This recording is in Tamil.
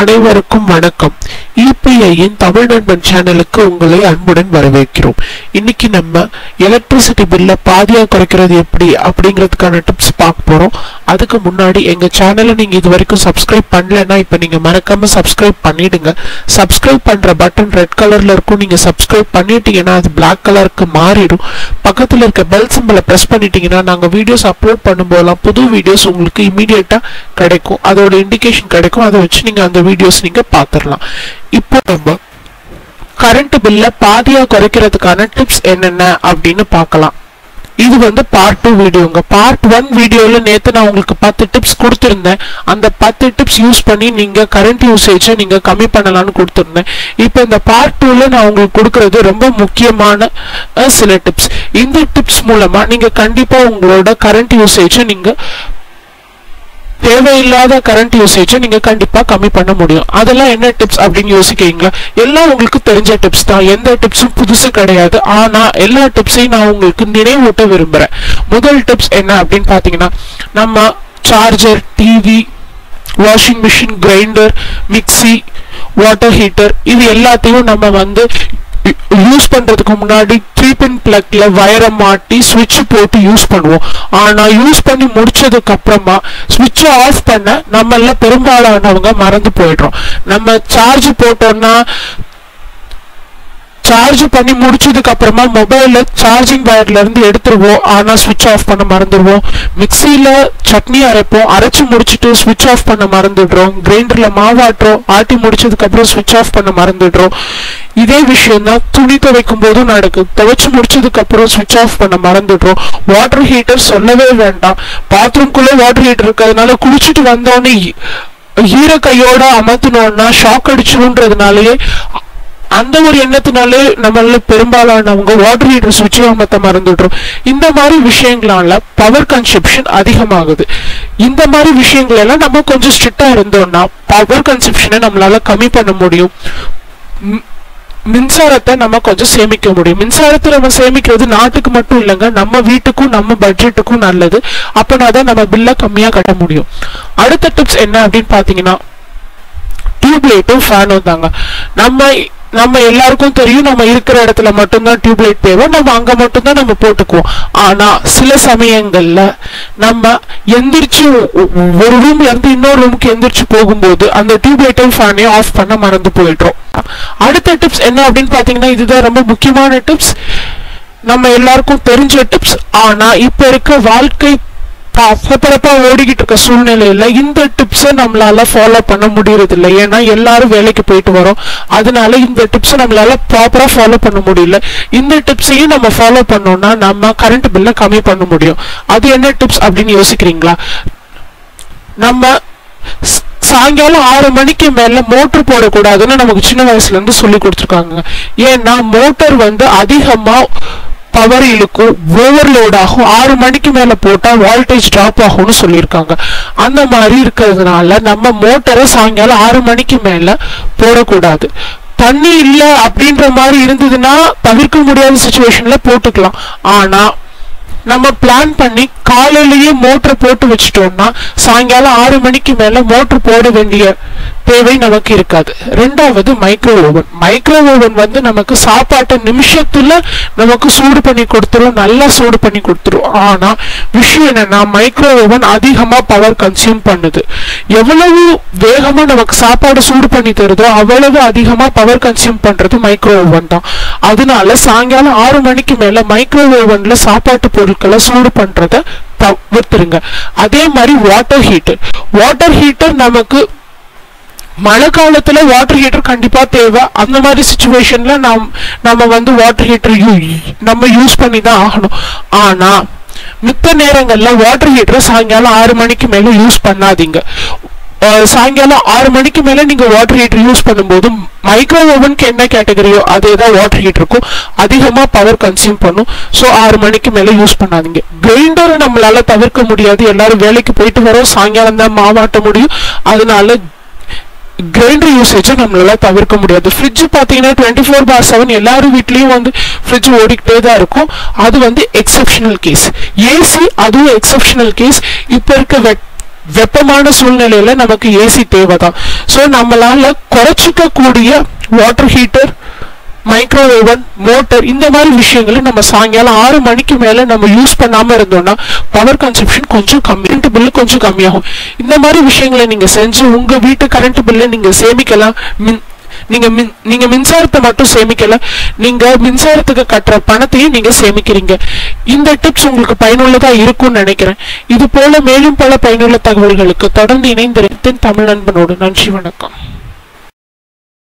அனைவருக்கும் வணக்கம். இபிஐயின் தமிழ் நண்பன் சேனலுக்கு உங்களை அன்புடன் வரவேற்கிறோம். இன்னைக்கு நம்ம எலக்ட்ரிசிட்டி பில்லை பாதியாக குறைக்கிறது எப்படி அப்படிங்கிறதுக்கான டிப்ஸ் பார்க்க போகிறோம் அதுக்கு முன்னாடி எங்கள் சேனலை நீங்கள் இது வரைக்கும் சப்ஸ்கிரைப் பண்ணலன்னா இப்போ நீங்கள் மறக்காமல் சப்ஸ்கிரைப் பண்ணிடுங்க. சப்ஸ்கிரைப் பண்ணுற பட்டன் ரெட் கலரில் இருக்கும். நீங்கள் சப்ஸ்கிரைப் பண்ணிட்டீங்கன்னா அது பிளாக் கலருக்கு மாறிடும். பக்கத்தில் இருக்க பெல் சிம்பிளை ப்ரெஸ் பண்ணிட்டீங்கன்னா நாங்கள் வீடியோஸ் அப்லோட் பண்ணும்போதெல்லாம் புது வீடியோஸ் உங்களுக்கு இமீடியட்டாக கிடைக்கும். அதோட இண்டிகேஷன் கிடைக்கும். அதை வச்சு நீங்கள் அந்த வீடியோஸ் நீங்கள் பார்த்துடலாம் இப்போ நம்ம கரண்ட் பில்ல பாதியாக குறைக்கிறதுக்கான டிப்ஸ் என்னென்ன அப்படின்னு பார்க்கலாம். இது வந்து பார்ட் டூ வீடியோங்க பார்ட் ஒன் வீடியோவில் நேற்று நான் உங்களுக்கு பத்து டிப்ஸ் கொடுத்துருந்தேன். அந்த பத்து டிப்ஸ் யூஸ் பண்ணி நீங்கள் கரண்ட் யூசேஜை நீங்கள் கம்மி பண்ணலாம்னு கொடுத்துருந்தேன். இப்போ இந்த பார்ட் டூவில் நான் உங்களுக்கு கொடுக்கறது ரொம்ப முக்கியமான சில டிப்ஸ் இந்த டிப்ஸ் மூலமாக நீங்கள் கண்டிப்பாக உங்களோட கரண்ட் யூசேஜை நீங்கள் தேவையில்லாத கரண்ட் யூசேஜை நீங்கள் கண்டிப்பாக கம்மி பண்ண முடியும். அதெல்லாம் என்ன டிப்ஸ் அப்படின்னு யோசிக்கிறீங்களா? எல்லாம் உங்களுக்கு தெரிஞ்ச டிப்ஸ் தான். எந்த டிப்ஸும் புதுசு கிடையாது. ஆனால் எல்லா டிப்ஸையும் நான் உங்களுக்கு நினைவூட்ட விரும்புகிறேன் முதல் டிப்ஸ் என்ன அப்படின்னு பார்த்தீங்கன்னா நம்ம charger TV washing machine grinder mixie water heater இது எல்லாத்தையும் நம்ம வந்து யூஸ் பண்ணுறதுக்கு முன்னாடி த்ரீ பிளக்கில் வயரை மாட்டி சுவிட்ச் போட்டு யூஸ் பண்ணுவோம். ஆனால் யூஸ் பண்ணி முடிச்சதுக்கப்புறமா அப்புறமா ஆஃப் பண்ண நம்மள பெரும்பாலானவங்க மறந்து போயிடுறோம். நம்ம சார்ஜ் போட்டோம்னா சார்ஜ் பண்ணி முடிச்சதுக்கு அப்புறமா மொபைல்ல சார்ஜிங் வயர்ல இருந்து எடுத்துருவோம். ஆனா சுவிட்ச் ஆஃப் பண்ண மறந்துடுவோம். மிக்ஸில சட்னி அரைப்போம். அரைச்சு முடிச்சிட்டு சுவிட்ச் ஆஃப் பண்ண மறந்துடுறோம். கிரைண்டர்ல மாவாட்டுறோம். ஆட்டி முடிச்சதுக்கு அப்புறம் சுவிட்ச் ஆஃப் பண்ண மறந்துடுறோம். இதே விஷயம் தான் துணி துவைக்கும் போதும் நடக்கும் துவைச்சு முடிச்சதுக்கு அப்புறம் சுவிட்ச் ஆஃப் பண்ண மறந்துடுறோம். வாட்டர் ஹீட்டர் சொல்லவே வேண்டாம். பாத்ரூம்குள்ளே வாட்டர் ஹீட்டர் இருக்கிறதுனால குளிச்சுட்டு வந்தோடனே ஈர கையோட அமர்த்தினோம்னா ஷாக் அடிச்சிருன்றதுனாலயே அந்த ஒரு எண்ணத்தினாலே நம்மள பெரும்பாலானவங்க வாட்டர் ஹீட்டர் சுவிட்ச் அமர்த்த மறந்துடுறோம் இந்த மாதிரி விஷயங்களால பவர் கன்சப்ஷன் அதிகமாகுது. இந்த மாதிரி விஷயங்கள் எல்லாம் நம்ம கொஞ்சம் ஸ்ட்ரிக்டா இருந்தோம்னா பவர் கன்சப்ஷனை நம்மளால கம்மி பண்ண முடியும். மின்சாரத்தை நம்ம கொஞ்சம் சேமிக்க முடியும். மின்சாரத்தை நம்ம சேமிக்கிறது நாட்டுக்கு மட்டும் இல்லைங்க நம்ம வீட்டுக்கும் நம்ம பட்ஜெட்டுக்கும் நல்லது. அப்படின்னா தான் நம்ம பில்லை கம்மியா கட்ட முடியும். அடுத்த டிப்ஸ் என்ன அப்படின்னு டியூப் டியூப்லைட்டும் ஃபேனும் தாங்க நம்ம நம்ம எல்லாருக்கும் தெரியும் நம்ம இருக்கிற இடத்துல மட்டும்தான் டியூப்லைட் தேவை. நம்ம அங்கே மட்டும்தான் நம்ம போட்டுக்குவோம். ஆனால் சில சமயங்களில் நம்ம எந்திரிச்சு ஒ- ஒரு ரூம்ல இருந்து இன்னொரு ரூமுக்கு எந்திரிச்சு போகும்போது அந்த டியூப்லைட்டையும் ஃபேனையும் ஆஃப் பண்ண மறந்து போயிடுறோம். அடுத்த டிப்ஸ் என்ன அப்படின்னு பார்த்தீங்கன்னா இதுதான் ரொம்ப முக்கியமான டிப்ஸ் நம்ம எல்லாருக்கும் தெரிஞ்ச டிப்ஸ் ஆனால் இப்போ இருக்க வாழ்க்கை பரபரப்பா ஓடிக்கிட்டு இருக்க சூழ்நிலையில இந்த டிப்ஸை நம்மளால ஃபாலோ பண்ண முடியறது இல்லை ஏன்னா எல்லாரும் வேலைக்கு போயிட்டு வரோம். அதனால இந்த டிப்ஸை நம்மளால ப்ராப்பரா ஃபாலோ பண்ண முடியல. இந்த டிப்ஸையும் நம்ம ஃபாலோ பண்ணோம்னா நம்ம கரண்ட் பில்லை கம்மி பண்ண முடியும். அது என்ன டிப்ஸ் அப்படின்னு யோசிக்கிறீங்களா? நம்ம சாயங்காலம் ஆறு மணிக்கு மேல மோட்டர் போடக்கூடாதுன்னு நமக்கு சின்ன வயசுல இருந்து சொல்லி கொடுத்துருக்காங்க. ஏன்னா மோட்டர் வந்து அதிகமா பவர் இழுக்கும் ஓவர்லோட் ஆகும் ஆறு மணிக்கு மேல போட்டா வால்டேஜ் டிராப் ஆகும்னு சொல்லியிருக்காங்க. அந்த மாதிரி இருக்கிறதுனால நம்ம மோட்டரை சாயங்காலம் ஆறு மணிக்கு மேல போடக்கூடாது. தண்ணி இல்லை அப்படின்ற மாதிரி இருந்ததுன்னா தவிர்க்க முடியாத சுச்சுவேஷன்ல போட்டுக்கலாம். ஆனா நம்ம பிளான் பண்ணி காலையிலேயே மோட்டர் போட்டு வச்சுட்டோம்னா சாயங்காலம் ஆறு மணிக்கு மேல மோட்டர் போட வேண்டிய தேவை நமக்கு இருக்காது. ரெண்டாவது மைக்ரோ ஓவன் மைக்ரோ ஓவன் வந்து நமக்கு சாப்பாட்டை நிமிஷத்துல நமக்கு சூடு பண்ணி கொடுத்துரும் நல்லா சூடு பண்ணி கொடுத்துரும். ஆனா விஷயம் என்னன்னா மைக்ரோ ஓவன் அதிகமா பவர் கன்சியூம் பண்ணுது. எவ்வளவு வேகமா நமக்கு சாப்பாடு சூடு பண்ணி தருதோ அவ்வளவு அதிகமா பவர் கன்சியூம் பண்றது மைக்ரோ ஓவன் தான். அதனால சாயங்காலம் ஆறு மணிக்கு மேல மைக்ரோ ஓவன்ல சாப்பாட்டு பொருட்களை சூடு பண்றத தவிர்த்துருங்க. அதே மாதிரி வாட்டர் ஹீட்டர் வாட்டர் ஹீட்டர் நமக்கு மழை காலத்துல வாட்டர் ஹீட்டர் கண்டிப்பா தேவை. அந்த மாதிரி சுச்சுவேஷன்ல நாம் நம்ம வந்து வாட்டர் ஹீட்டர் நம்ம யூஸ் பண்ணி தான் ஆகணும். ஆனா மித்த நேரங்கள்ல வாட்டர் ஹீட்டரை சாயங்காலம் ஆறு மணிக்கு மேல யூஸ் பண்ணாதீங்க. சாயங்காலம் ஆறு மணிக்கு மேலே நீங்கள் வாட்டர் ஹீட்டர் யூஸ் பண்ணும்போது மைக்ரோ ஓவனுக்கு என்ன கேட்டகரியோ அதே தான் வாட்டர் ஹீட்டருக்கும் அதிகமாக பவர் கன்சியூம் பண்ணும். ஸோ ஆறு மணிக்கு மேலே யூஸ் பண்ணாதீங்க. கிரைண்டரை நம்மளால் தவிர்க்க முடியாது. எல்லாரும் வேலைக்கு போயிட்டு வரோம். சாயங்காலம் தான் மாவாட்ட முடியும். அதனால கிரைண்டர் யூசேஜை நம்மளால தவிர்க்க முடியாது. ஃப்ரிட்ஜ் பார்த்தீங்கன்னா டுவெண்ட்டி ஃபோர் பார் செவன் எல்லாரும் வீட்லேயும் வந்து ஃப்ரிட்ஜ் ஓடிக்கிட்டே தான் இருக்கும். அது வந்து எக்ஸப்ஷனல் கேஸ் ஏசி அதுவும் எக்ஸப்ஷனல் கேஸ் இப்போ இருக்க வெட் வெப்பமான சூழ்நிலையில நமக்கு ஏசி தேவைதான். ஸோ நம்மளால குறைச்சிக்க கூடிய வாட்டர் ஹீட்டர் மைக்ரோவேவன் மோட்டர் இந்த மாதிரி விஷயங்களை நம்ம சாயங்காலம் ஆறு மணிக்கு மேல நம்ம யூஸ் பண்ணாம இருந்தோம்னா பவர் கன்சப்ஷன் கொஞ்சம் கம்மி கரண்ட் பில்லு கொஞ்சம் கம்மியாகும். இந்த மாதிரி விஷயங்களை நீங்க செஞ்சு உங்க வீட்டு கரண்ட் பில்லை நீங்க சேமிக்கலாம். மின் நீங்க மின் நீங்க மின்சாரத்தை மட்டும் சேமிக்கல நீங்க மின்சாரத்துக்கு கட்டுற பணத்தையும் நீங்க சேமிக்கிறீங்க. இந்த டிப்ஸ் உங்களுக்கு பயனுள்ளதா இருக்கும்னு நினைக்கிறேன். இது போல மேலும் பல பயனுள்ள தகவல்களுக்கு தொடர்ந்து இணைந்திருந்தேன் தமிழ் நண்பனோடு. நன்றி வணக்கம்.